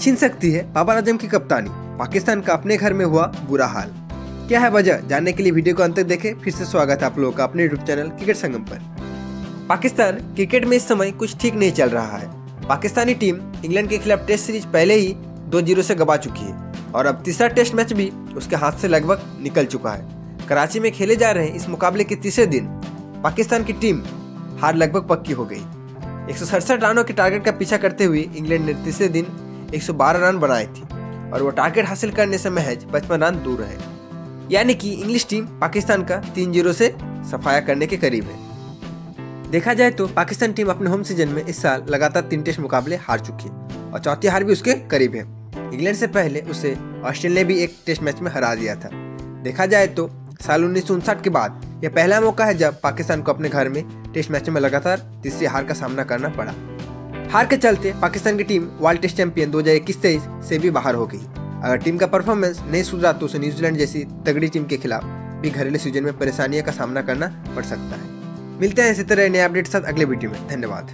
छीन सकती है बाबर आज़म की कप्तानी। पाकिस्तान का अपने घर में हुआ बुरा हाल। क्या है वजह? जानने के लिए वीडियो को अंत तक देखें। फिर से स्वागत है आप लोगों का अपने यूट्यूब चैनल क्रिकेट संगम पर। पाकिस्तान क्रिकेट में इस समय कुछ ठीक नहीं चल रहा है। पाकिस्तानी टीम इंग्लैंड के खिलाफ टेस्ट सीरीज़ पहले ही दो ज़ीरो से गवा चुकी है और अब तीसरा टेस्ट मैच भी उसके हाथ से लगभग निकल चुका है। कराची में खेले जा रहे इस मुकाबले के तीसरे दिन पाकिस्तान की टीम हार लगभग पक्की हो गई। एक सौ सड़सठ रनों के टारगेट का पीछा करते हुए इंग्लैंड ने तीसरे दिन 112 रन बनाए थे और वो टारगेट हासिल करने से महज पचपन रन दूर रहे। यानी कि इंग्लिश टीम पाकिस्तान का तीन ज़ीरो से सफाया करने के करीब है। देखा जाए तो पाकिस्तान टीम अपने होम सीज़न में इस साल लगातार तीन टेस्ट मुकाबले हार चुकी है और चौथी हार भी उसके करीब है। इंग्लैंड से पहले उसे ऑस्ट्रेलिया ने भी एक टेस्ट मैच में हरा दिया था। देखा जाए तो साल उन्नीस सौ उनसठ के बाद यह पहला मौका है जब पाकिस्तान को अपने घर में टेस्ट मैच में लगातार तीसरी हार का सामना करना पड़ा। हार के चलते पाकिस्तान की टीम वर्ल्ड टेस्ट चैंपियन दो हज़ार से भी बाहर हो गई। अगर टीम का परफॉर्मेंस नहीं सुधरा तो उसे न्यूजीलैंड जैसी तगड़ी टीम के खिलाफ भी घरेलू सीज़न में परेशानियों का सामना करना पड़ सकता है। मिलते हैं इसी तरह नए अपडेट साथ अगले वीडियो में। धन्यवाद।